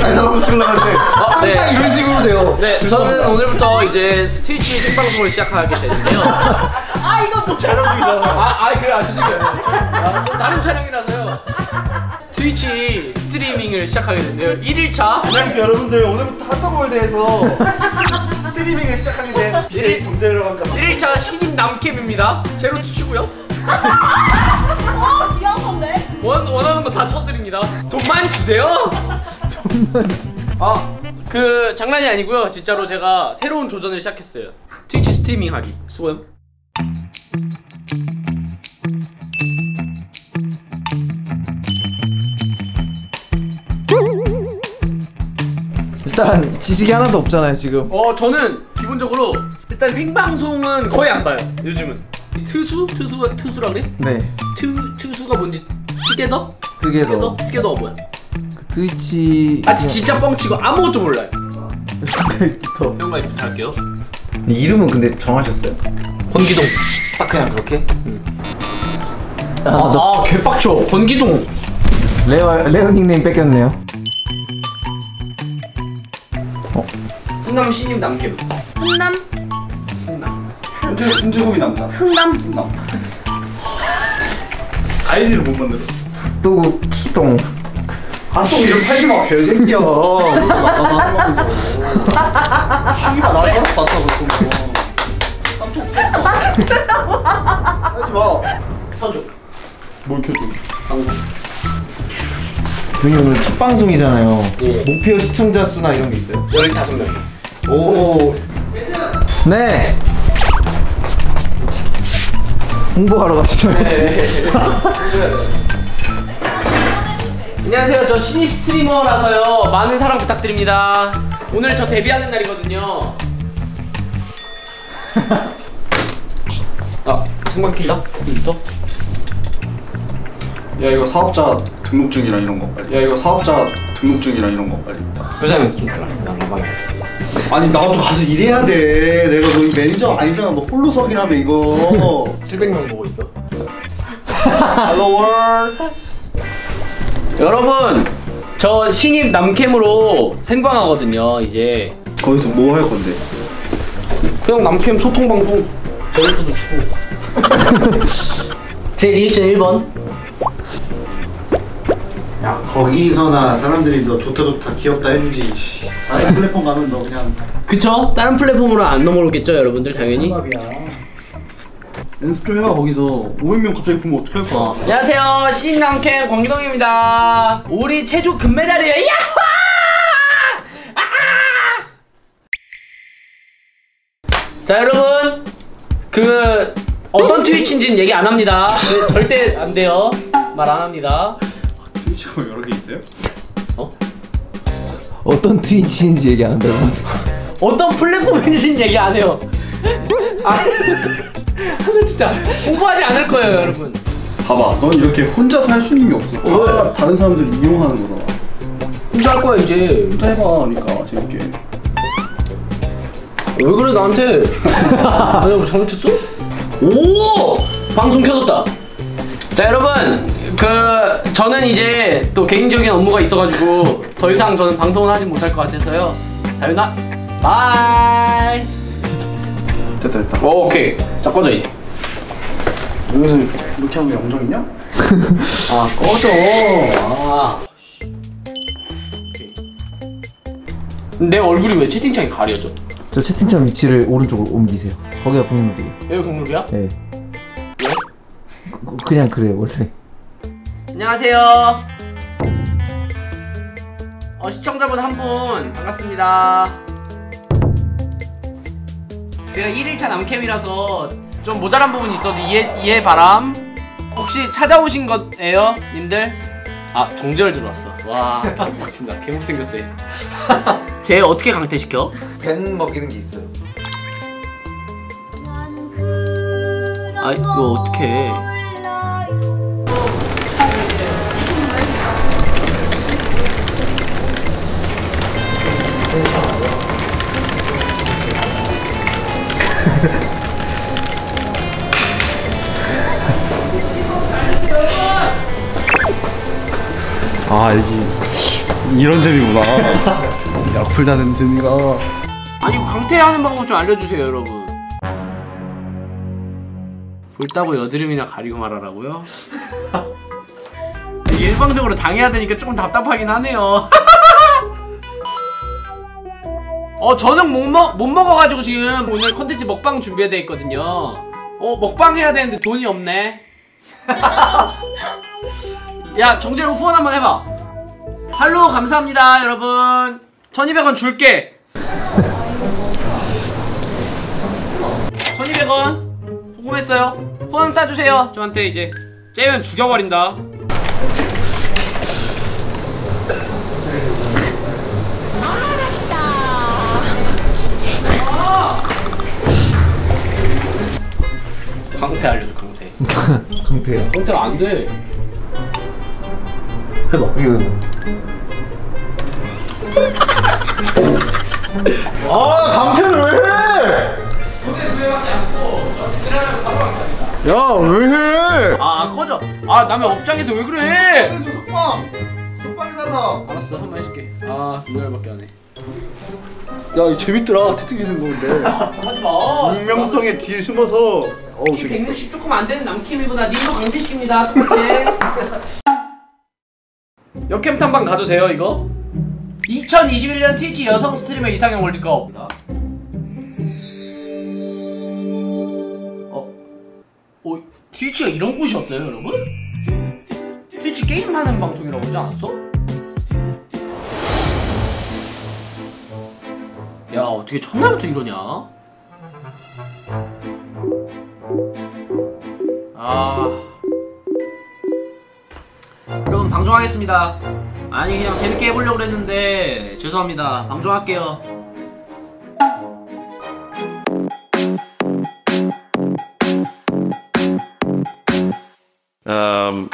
달라고 출라는데 항상 네. 이런 식으로 돼요. 네, 저는 오늘부터 이제 트위치 생방송을 시작하게 되는데요. 아 이거 뭐 촬영 중이잖아. 아, 아 그래, 아, 죄송해요. 아, 다른 촬영이라서요. 트위치 스트리밍을 시작하게 됐는데요. 1일차. 안녕하십니까 여러분들 오늘부터 핫도그월드에서 스트리밍을 시작하게 된 BJ 정재라고 합니다. 1일차 신인 남캠입니다. 제로 투추고요. 주세요. 아, 그 장난이 아니고요. 진짜로 제가 새로운 도전을 시작했어요. 트위치 스트리밍 하기. 수고요. 일단 지식이 하나도 없잖아요 지금 어, 저는 기본적으로 일단 생방송은 거의 안 봐요. 요즘은. 이 트수? 트수가 트수라 그래? 네 트 트수가 뭔지 투게더? 투게더 투게더? 투게더가 뭐야? 그 트위치 아 진짜 뻥치고 아무것도 몰라요. 가까이부터 형과 부탁할게요. 이름은 근데 정하셨어요? 권기동. 딱 그냥 그렇게? 아, 아 개빡쳐. 권기동. 레어 레어 닉네임 뺏겼네요 훈남 신임. 흥남? 훈남. 현재 김주국이 남다. 흥남? 남. 아이디를 못 만들어. 또 키동 아 또 이런 팔지 마 개새끼야. 쉬기가 나 사람 같다고 또. 하지 마. 서줘. 뭘 켜줘? 분이 오늘 첫 방송이잖아요 예. 목표 시청자 수나 이런 게 있어요? 15명. 오 네. 홍보하러 가시죠. 안녕하세요. 저 신입 스트리머라서요. 많은 사랑 부탁드립니다. 오늘 저 데뷔하는 날이거든요. 아, 생방? 컴퓨터? 야 이거 사업자 등록증이랑 이런 거 빨리. 야 이거 사업자 등록증이랑 이런 거 빨리. 부장님한테 좀 달라. 나 라방에. 아니 나도 가서 일해야 돼. 내가 너 매니저 아니잖아. 너 홀로서기라며 이거. 700명 보고 있어. Hello world. 여러분, 저 신입 남캠으로 생방하거든요. 이제 거기서 뭐 할 건데? 그냥 남캠 소통 방송 제로투 추고. 제 리액션 1번. 야 거기서나 사람들이 너 좋다 좋다 귀엽다 해주지. 씨. 다른 플랫폼 가면 너 그냥 그쵸? 다른 플랫폼으로 안 넘어오겠죠, 여러분들 당연히. 삼밥이야. 연습 좀 해봐 거기서 500명 갑자기 보면 어떡할 거야? 안녕하세요, 신입 남캠 광기동입니다. 우리 체조 금메달이에요. 야호! 아! 자, 여러분, 그 어떤 트위치인지는 얘기 안 합니다. 네, 절대 안 돼요. 말 안 합니다. 트위치가 여러 개 있어요? 어? 어떤 트위치인지 얘기 안 한다고. 어떤 플랫폼인지는 얘기 안 해요. 아, 하면 진짜 홍보하지 않을 거예요, 여러분. 봐봐 넌 이렇게 혼자서 할 수는 힘이 없어 왜? 다 다른 사람들을 이용하는 거다 혼자 할 거야 이제. 혼자 해봐 그러니까 재밌게 왜 그래 나한테? 내가 뭐 잘못했어? 오! 방송 켜졌다. 자 여러분 그 저는 이제 또 개인적인 업무가 있어가지고 더 이상 저는 방송을 하지 못할 것 같아서요. 자유나 bye. 됐다 됐다 오, 오케이. 자 꺼져 이제. 여기서 이렇게 하면 영정이냐? 아 꺼져. 아. 내 얼굴이 왜 채팅창에 가려져? 저 채팅창 위치를 오른쪽으로 옮기세요. 거기가 국룰이에요. 여기 국룰이야? 네. 왜? 그- 그냥 그래요 원래. 안녕하세요. 어, 시청자분 한 분 반갑습니다. 제가 1일차 남캠이라서 좀 모자란 부분이 있어도 이해, 이해 바람. 혹시 찾아오신 거예요, 님들? 아, 정절 들어왔어. 와, 빡친다. 개목 생겼대. 쟤 어떻게 강퇴시켜? 벤 먹이는 게 있어요. 아, 이거 어떻게 아 이게 이런 재미구나. 약풀 다는 재미가. 아니 강퇴하는 방법 좀 알려주세요 여러분. 볼따고 여드름이나 가리고 말하라고요? 일방적으로 당해야 되니까 조금 답답하긴 하네요 어 저는 못, 먹, 못 먹어가지고 지금 오늘 컨텐츠 먹방 준비돼 있거든요. 어 먹방 해야 되는데 돈이 없네. 야 정재로 후원 한번 해봐. 할로 감사합니다 여러분. 1200원 줄게. 1200원. 수고했어요. 후원 싸주세요. 저한테 이제 째면 죽여버린다 강태 알려줘 강태. 강태야. 강태가 안돼. 해봐. 이거. 아 강태를 왜 해? 야왜 해? 아 꺼져. 아 남의 업장에서 왜 그래? 해줘 속방. 속방해달라 알았어 한 번 해줄게. 아 누구열밖에 안해 야 이거 재밌더라 태팅 지는 건데 하지마 익명성에 뒤에 숨어서 어우 재밌어 160 조금 안 되는 남캠이구나 님도 강퇴시킵니다 똑같이 역캠 탐방 가도 돼요 이거? 2021년 트위치 여성 스트리머 이상형 월드컵 어? 어? 트위치가 이런 곳이었어요 여러분? 트위치 게임하는 방송이라고 하지 않았어? 어떻게 첫날부터 이러냐? 아. 여러분 방종하겠습니다. 아니 그냥 재밌게 해보려고 그랬는데 죄송합니다. 방종할게요. Um,